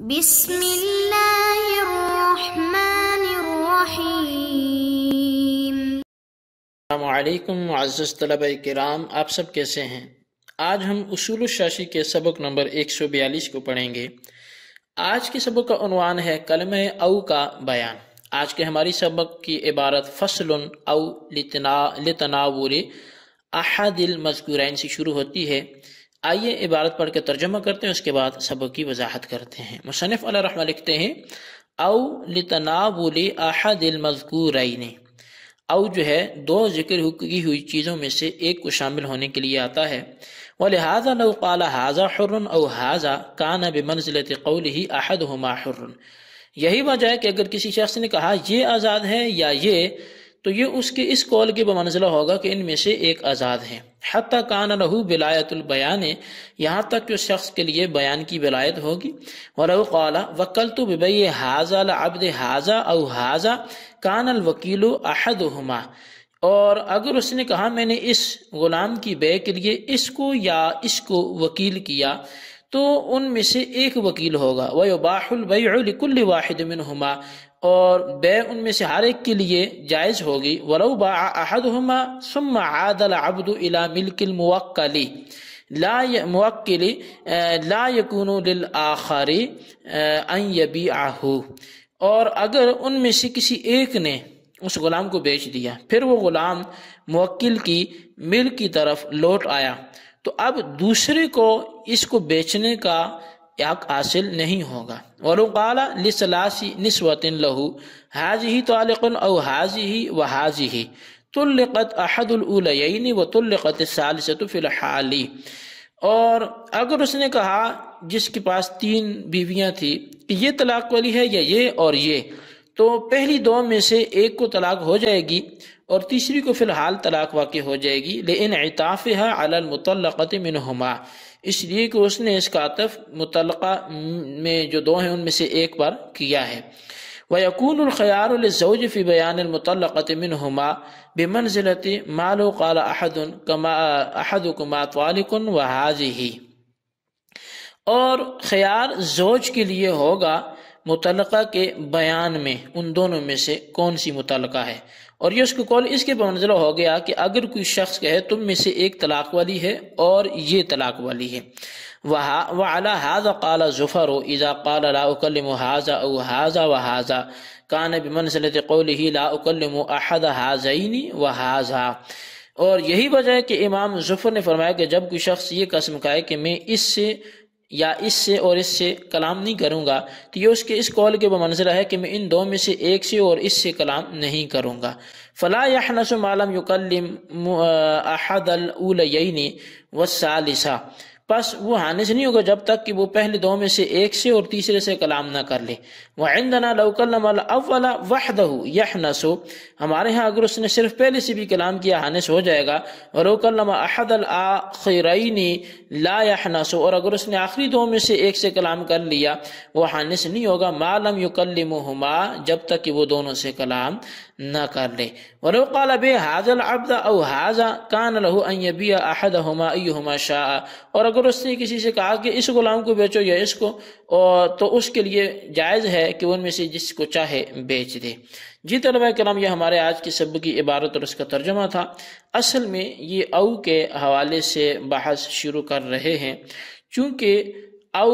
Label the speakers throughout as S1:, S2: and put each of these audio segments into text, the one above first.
S1: بسم الله الرحمن الرحيم
S2: السلام علیکم معزز طلبہ کرام آپ سب کیسے ہیں آج ہم اصول الشاشی کے سبق نمبر 142 کو پڑھیں گے آج کے سبق کا عنوان ہے کلمہ او کا بیان آج کے ہماری سبق کی عبارت فصل او لتناول احد المذکورین سے شروع ہوتی ہے آئیے عبارت پڑھ کے ترجمہ کرتے ہیں، اس کے بعد سبق کی وضاحت کرتے ہیں۔ مصنف علیہ رحمہ لکھتے ہیں، او لتناول احد المذکورین او جو ہے، دو ذکر کی ہوئی چیزوں میں سے ایک کو شامل ہونے کے لیے آتا ہے۔ وَلِهَذَا لَوْ قَالَ هَذَا حُرٌ أَوْ هَذَا كَانَ بِمَنزِلَةِ قَوْلِهِ أَحَدُهُمَا حُرٌ۔ یہی وجہ ہے کہ اگر کسی شخص نے کہا، یہ آزاد ہے یا یہ تو یہ اس کے اس قول کے بمنزلہ ہوگا کہ ان میں سے ایک آزاد ہے حتی کان لہو بلایت البیان، یہاں تک کہ اس شخص کے لیے بیان کی بلایت ہوگی۔ وَلَوْ قَالَ وَقَلْتُ بِبَيِّ هَذَا لَعَبْدِ هَذَا أَوْ هَذَا كَانَ الْوَكِيلُ أَحَدُهُمَا اور اگر اس نے کہا میں نے اس غلام کی بے کے لیے اس کو یا اس کو وکیل کیا، تو ان میں سے ایک وکیل ہوگا۔ وَيُبَاحُ الْبَيْعُ لِكُلِّ وَاحِدٍ مِّنْهُمَا اور بے ان میں سے ہر ایک کے لیے جائز ہوگی۔ وَلَوْ بَاعَ أَحَدُهُمَا ثُمَّ عَادَ الْعَبْدُ إِلَى مِلْكِ الْمُوَكَّلِ لا موکل لا يكون للآخر ان يبيعه۔ اور اگر ان میں سے کسی ایک نے اس غلام کو بیچ دیا، پھر وہ غلام موکل کی مل کی طرف لوٹ آیا۔ تو اب دوسرے کو اس کو بیچنے کا حق حاصل نہیں ہوگا۔ وَلُو قَالَ لِسَلَاسِ نِسْوَةٍ لَهُ، هَذِهِ طَالِقٌ أَوْ هَذِهِ وَهَذِهِ، طُلِّقَتْ أَحَدُ الْأُولَيَيْنِ وَطُلِّقَتِ الثَّالِثَةُ فِي الْحَالِ۔ اور اگر اس نے کہا، جس کے پاس تین بیویاں تھی کہ یہ طلاق والی ہے یا یہ اور یہ، تو پہلی دو میں سے ایک کو طلاق ہو جائے گی اور تیسری کو فی الحال طلاق واقع ہو جائے گی۔ لیکن عطافها علی المطلقت منہما۔ اس لیے کہ اس نے اس کا عطف مطلقہ میں جو دو ہیں ان میں سے ایک بار کیا ہے۔ وَيَكُونُ الْخَيَارُ لِلزَّوْجِ فِي بَيَانِ الْمُطَلَّقَةِ مِنْهُمَا بِمَنْزِلَةِ مَا لَوْ قَالَ أَحَدُكُمَا طَالِقٌ وَهَذِهِ۔ اور خیار زوج کے لیے ہوگا متعلقہ کے بیان میں ان دونوں میں سے کون سی متعلقہ ہے؟ اور یہ اس کو قول اس کے بمنزلہ ہو گیا کہ اگر کوئی شخص کہے تم میں سے ایک طلاق والی ہے اور یہ طلاق والی ہے۔ وَعَلَى هَذَا قَالَ زُفَرُ اِذَا قَالَ لَا أُكَلِّمُ هَذَا أَوْ هَذَا وَهَذَا كَانَ بِمَنزِلَةِ قَوْلِهِ لَا أُكَلِّمُ أَحَدَ هَذَيْنِ وَهَذَا اور یہی وجہ ہے کہ امام ظفر نے فرمایا کہ جب کوئی شخص یہ قسم کہے کہ میں اس سے یا اس سے اور اس سے کلام نہیں کروں گا تو یہ اس کے اس قول کے بمنظرہ ہے کہ میں ان دو میں سے ایک سے اور اس سے کلام نہیں کروں گا۔ فلا يحنس ما لم يكلم احد الاوليين والثالثه پس وہ حانس نہیں ہوگا جب تک کہ وہ پہلے دو میں سے ایک سے اور تیسرے سے کلام نہ کر لے۔ وعندنا لو كلم الاول وحده يحنس۔ ہمارے ہاں اگر اس نے صرف پہلے سے بھی کلام کیا حانس ہو جائے گا۔ ولو كلم احد الاخرين لا يحنس۔ اور اگر اس نے آخری دو میں سے ایک سے کلام کر لیا، وہ حانس نہیں ہوگا۔ ما لم يكلمهما جب تک کہ وہ دونوں سے کلام نہ کر لے ولو قال به هذا العبد او هذا كان له ان يبيع احدهما ايهما شاء اور اگر اس نے کسی سے کہا کہ اس غلام کو بیچو یا اس کو تو اس کے لیے جائز ہے کہ ان میں سے جس کو چاہے بیچ دے۔ جی طلبہ کرام، یہ ہمارے آج کی سب کی عبارت اور اس کا ترجمہ تھا۔ اصل میں یہ او کے حوالے سے بحث شروع کر رہے ہیں۔ چونکہ او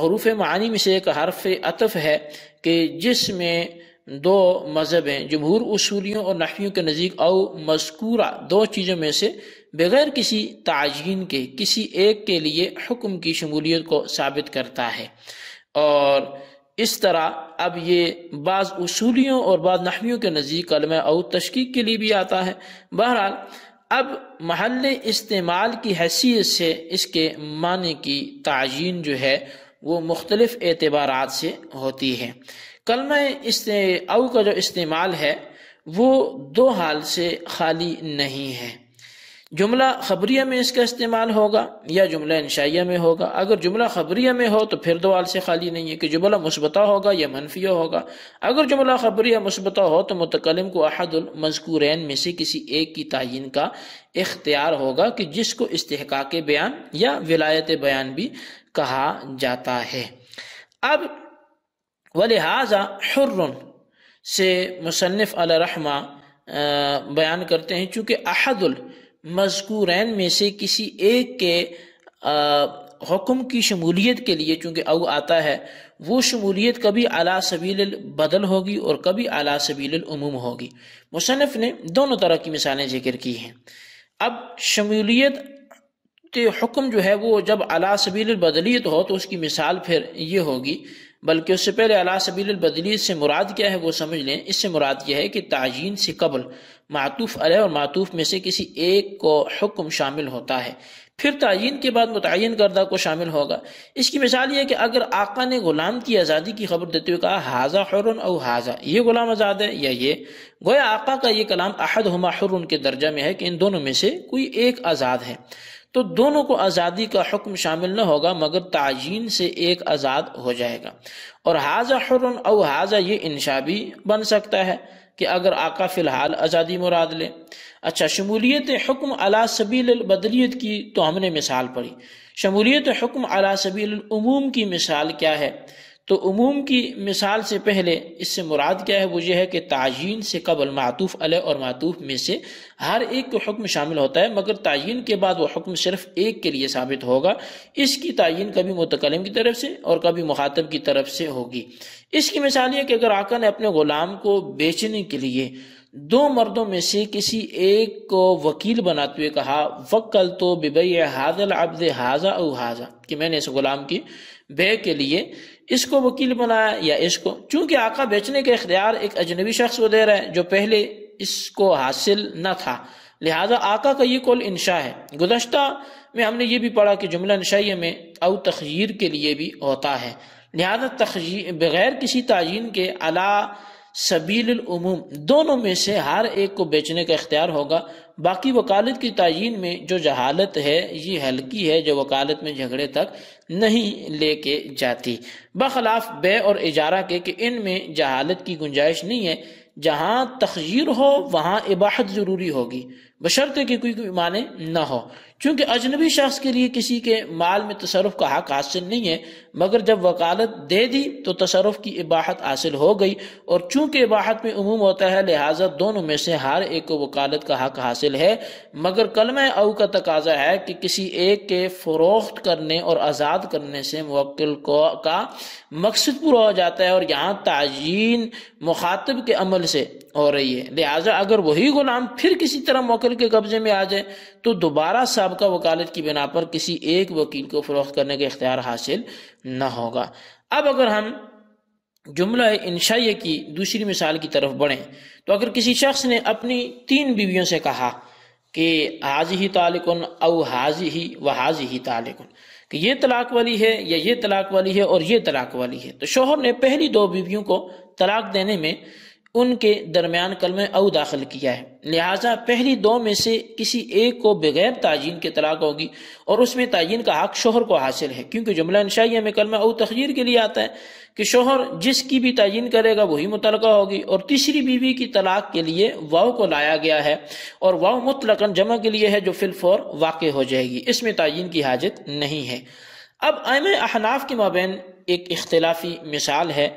S2: حروف معانی میں سے ایک حرف عطف ہے کہ جس میں دو مذہب ہیں جمہور اصولیوں اور نحویوں کے نزدیک او مذکورہ دو چیزوں میں سے بغیر کسی تعجین کے، کسی ایک کے لیے حکم کی شمولیت کو ثابت کرتا ہے۔ اور اس طرح اب یہ بعض اصولیوں اور بعض نحویوں کے نزدیک کلمہ او تشکیق کے لیے بھی آتا ہے۔ بہرحال اب محل استعمال کی حیثیت سے اس کے معنی کی تعجین جو ہے وہ مختلف اعتبارات سے ہوتی ہے۔ کلمہ او کا جو استعمال ہے، وہ دو حال سے خالی نہیں ہے۔ جملہ خبریہ میں اس کا استعمال ہوگا یا جملہ انشائیہ میں ہوگا۔ اگر جملہ خبریہ میں ہو تو پھر دو حال سے خالی نہیں ہے کہ جملہ مثبتہ ہوگا یا منفیہ ہوگا۔ اگر جملہ خبریہ مثبتہ ہو تو متکلم کو احد المذکورین میں سے کسی ایک کی تعین کا اختیار ہوگا کہ جس کو استحقاق بیان یا ولایت بیان بھی کہا جاتا ہے۔ اب ولہذا حر سے مصنف علیہ رحمہ بیان کرتے ہیں چونکہ احد المذکورین میں سے کسی ایک کے حکم کی شمولیت کے لیے چونکہ او آتا ہے، وہ شمولیت کبھی اعلیٰ سبیل البدل ہوگی اور کبھی اعلیٰ سبیل العموم ہوگی۔ مصنف نے دونوں طرح کی مثالیں ذکر کی ہیں۔ اب شمولیت حکم جو ہے وہ جب اعلیٰ سبیل البدلیت ہو تو اس کی مثال پھر یہ ہوگی۔ بلکہ اس سے پہلے اعلیٰ سبیل البدلیت سے مراد کیا ہے وہ سمجھ لیں۔ اس سے مراد یہ ہے کہ تعجین سے قبل معطوف علیہ اور معطوف میں سے کسی ایک کو حکم شامل ہوتا ہے۔ پھر تعین کے بعد متعین کردہ کو شامل ہوگا۔ اس کی مثال یہ ہے کہ اگر آقا نے غلام کی آزادی کی خبر دیتے ہوئے کہا حاضہ حرن او حاضہ یہ غلام آزاد ہے یا یہ؟ گویا آقا کا یہ کلام احد ہما حرن کے درجہ میں ہے کہ ان دونوں میں سے کوئی ایک آزاد ہے۔ تو دونوں کو آزادی کا حکم شامل نہ ہوگا، مگر تعین سے ایک آزاد ہو جائے گا۔ اور حاضہ حرن او حاضہ یہ انشا بھی بن سکتا ہے کہ اگر آقا فی الحال آزادی مراد لے۔ اچھا شمولیت حکم علی سبیل البدلیت کی تو ہم نے مثال پڑھی۔ شمولیت حکم علی سبیل العموم کی مثال کیا ہے؟ تو عموم کی مثال سے پہلے اس سے مراد کیا ہے وہ یہ ہے کہ تعین سے قبل معطوف علیہ اور معطوف میں سے ہر ایک کو حکم شامل ہوتا ہے، مگر تعین کے بعد وہ حکم صرف ایک کے لیے ثابت ہوگا۔ اس کی تعین کبھی متکلم کی طرف سے اور کبھی مخاطب کی طرف سے ہوگی۔ اس کی مثال یہ کہ اگر آقا نے اپنے غلام کو بیچنے کے لیے دو مردوں میں سے کسی ایک کو وکیل بناتے ہوئے کہا وکل تو ببئی حاضل عبد حاضہ او حاضہ کہ میں نے اس غلام کی بے کے لیے اس کو وکیل بنایا یا اس کو؟ چونکہ آقا بیچنے کا اختیار ایک اجنبی شخص کو دے رہا ہے جو پہلے اس کو حاصل نہ تھا۔ لہذا آقا کا یہ کول انشاء ہے۔ گزشتہ میں ہم نے یہ بھی پڑھا کہ جملہ انشائیہ میں او تخیر کے لیے بھی ہوتا ہے۔ لہذا تخیر بغیر کسی تعین کے علا سبیل العموم، دونوں میں سے ہر ایک کو بیچنے کا اختیار ہوگا۔ باقی وکالت کی تعین میں جو جہالت ہے، یہ ہلکی ہے جو وکالت میں جھگڑے تک نہیں لے کے جاتی۔ بخلاف بے اور اجارہ کے کہ ان میں جہالت کی گنجائش نہیں ہے، جہاں تخیر ہو، وہاں اباحت ضروری ہوگی۔ بشرط کہ کوئی معنی نہ ہو۔ چونکہ اجنبی شخص کے لیے کسی کے مال میں تصرف کا حق حاصل نہیں ہے، مگر جب وکالت دے دی تو تصرف کی اباحت حاصل ہو گئی۔ اور چونکہ اباحت میں عموم ہوتا ہے، لہٰذا دونوں میں سے ہر ایک کو وکالت کا حق حاصل ہے۔ مگر کلمہ او کا تقاضا ہے کہ کسی ایک کے فروخت کرنے اور آزاد کرنے سے موکل کو کا مقصد پورا ہو جاتا ہے اور یہاں تعین مخاطب کے عمل سے ہو رہی ہے۔ لہٰذا اگر وہی غلام پھر کسی طرح موکل کے قبضے میں آ جائے تو دوبارہ سابقہ وکالت کی بنا پر کسی ایک وکیل کو فروخت کرنے کا اختیار حاصل نہ ہوگا۔ اب اگر ہم جملہ انشائیہ کی دوسری مثال کی طرف بڑھیں، تو اگر کسی شخص نے اپنی تین بیویوں سے کہا کہ حاضی ہی تعلقن او حاضی ہی و حاضی ہی تعلقن، کہ یہ طلاق والی ہے یا یہ طلاق والی ہے اور یہ طلاق والی ہے، تو شوہر نے پہلی دو بیویوں کو طلاق دینے میں ان کے درمیان کلمہ او داخل کیا ہے۔ لہٰذا پہلی دو میں سے کسی ایک کو بغیر تعین کے طلاق ہوگی اور اس میں تعین کا حق شوہر کو حاصل ہے۔ کیونکہ جملہ انشائیہ میں کلمہ او تخیر کے لیے آتا ہے کہ شوہر جس کی بھی تعین کرے گا وہی متعلقہ ہوگی اور تیسری بیوی کی طلاق کے لیے واؤ کو لایا گیا ہے اور واؤ مطلقاً جمع کے لیے ہے جو فی الفور واقع ہو جائے گی۔ اس میں تعین کی حاجت نہیں ہے۔ اب ایم احناف کے مابین ایک اختلافی مثال ہے۔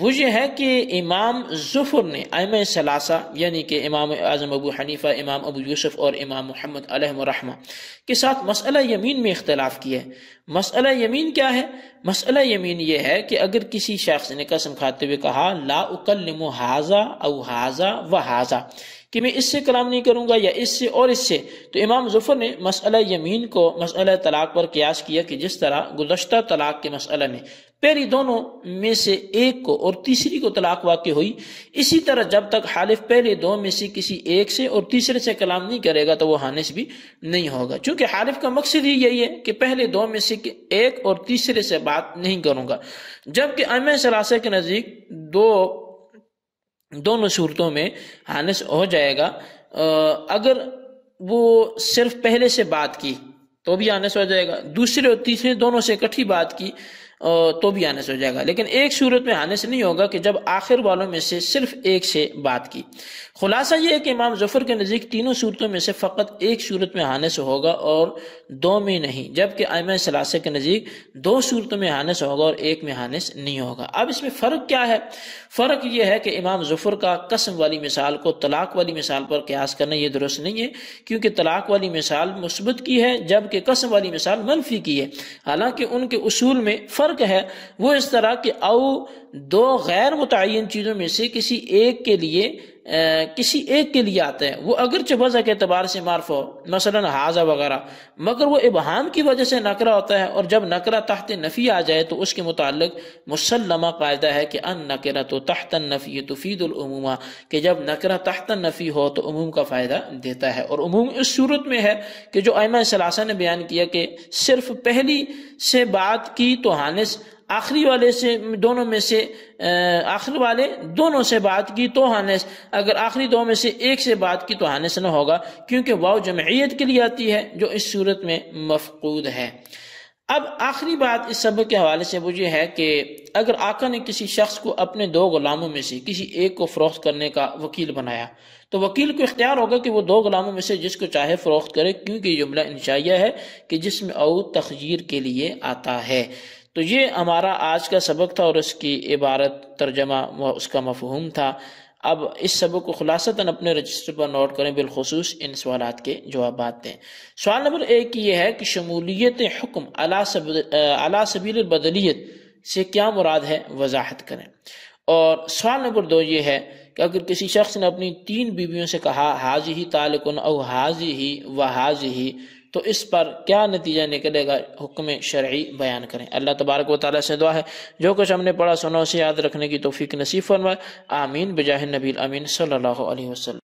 S2: وہ یہ ہے کہ امام ظفر نے ائمہ ثلاثہ یعنی کہ امام اعظم ابو حنیفہ، امام ابو یوسف اور امام محمد علیہ مرحمہ کے ساتھ مسئلہ یمین میں اختلاف کیا ہے۔ مسئلہ یمین کیا ہے؟ مسئلہ یمین یہ ہے کہ اگر کسی شخص نے قسم کھاتے ہوئے کہا، لا اکلم حاضہ او حاضہ و حاضہ کہ میں اس سے کلام نہیں کروں گا یا اس سے اور اس سے، تو امام ظفر نے مسئلہ یمین کو، مسئلہ طلاق پر قیاس کیا کہ جس طرح گزشتہ طلاق کے مسئلہ میں پہلی دونوں میں سے ایک کو اور تیسری کو طلاق واقع ہوئی۔ اسی طرح جب تک حالف پہلے دو میں سے کسی ایک سے اور تیسرے سے کلام نہیں کرے گا تو وہ حانس بھی نہیں ہوگا۔ چونکہ حالف کا مقصد ہی یہی ہے کہ پہلے دو میں سے ایک اور تیسرے سے بات نہیں کروں گا۔ جبکہ ام ثلاثہ کے نزدیک دو دونوں صورتوں میں حانس ہو جائے گا۔ اگر وہ صرف پہلے سے بات کی تو بھی آنے ہو جائے گا۔ دوسرے اور تیسرے دونوں سے کٹھی بات کی تو بھی آنے سے ہو جائے گا۔ لیکن ایک صورت میں آنے سے نہیں ہوگا کہ جب آخر والوں میں سے صرف ایک سے بات کی۔ خلاصہ یہ ہے کہ امام ظفر کے نزدیک تینوں صورتوں میں سے فقط ایک صورت میں آنے سے ہوگا اور دو میں نہیں، جبکہ ائمہ ثلاثہ کے نزدیک دو صورتوں میں آنے سے ہوگا اور ایک میں آنے سے نہیں ہوگا۔ اب اس میں فرق کیا ہے؟ فرق یہ ہے کہ امام ظفر کا قسم والی مثال کو طلاق والی مثال پر قیاس کرنا یہ درست نہیں ہے، کیونکہ طلاق والی مثال مثبت کی ہے، جبکہ قسم والی مثال منفی کی ہے۔ حالانکہ ان کے اصول میں فرق ہے وہ اس طرح کہ او دو غیر متعین چیزوں میں سے کسی ایک کے لیے کسی ایک کے لیے آتا ہے وہ اگرچہ وضع کے اعتبار سے معرف ہو، مثلا حاضہ وغیرہ، مگر وہ ابہام کی وجہ سے نکرہ ہوتا ہے اور جب نکرہ تحت نفی آ جائے تو اس کے متعلق مسلمہ قاعدہ ہے کہ ان نکرہ تو تحت النفی تفید العمومہ، کہ جب نکرہ تحت النفی ہو تو عموم کا فائدہ دیتا ہے۔ اور عموم اس صورت میں ہے کہ جو ائمہ ثلاثہ نے بیان کیا کہ صرف پہلی سے بات کی تو حانس آخری والے سے، دونوں میں سے آخری والے دونوں سے بات کی تو ہانس اگر آخری دو میں سے ایک سے بات کی تو ہانس نہ ہوگا، کیونکہ واؤ جمعیت کے لیے آتی ہے، جو اس صورت میں مفقود ہے۔ اب آخری بات اس سبق کے حوالے سے وہ یہ ہے کہ اگر آقا نے کسی شخص کو اپنے دو غلاموں میں سے کسی ایک کو فروخت کرنے کا وکیل بنایا، تو وکیل کو اختیار ہوگا کہ وہ دو غلاموں میں سے جس کو چاہے فروخت کرے، کیونکہ یہ جملہ انشائیہ ہے کہ جس میں او تخجیر کے لیے آتا ہے۔ تو یہ ہمارا آج کا سبق تھا اور اس کی عبارت ترجمہ اس کا مفہوم تھا۔ اب اس سبق کو خلاصتاً اپنے رجسٹر پر نوٹ کریں، بالخصوص ان سوالات کے جوابات دیں۔ سوال نمبر ایک یہ ہے کہ شمولیت حکم علا سبیل البدلیت سے کیا مراد ہے؟ وضاحت کریں۔ اور سوال نمبر دو یہ ہے کہ اگر کسی شخص نے اپنی تین بیویوں سے کہا، حاضی ہی تعلقن او حاضی ہی و حاضی ہی تو اس پر کیا نتیجہ نکلے گا؟ حکم شرعی بیان کریں۔ اللہ تبارک و تعالیٰ سے دعا ہے، جو کچھ ہم نے پڑھا سنو، اسے یاد رکھنے کی توفیق نصیب فرمائے۔ آمین۔ بجاہ نبی امین صلی اللہ علیہ وسلم۔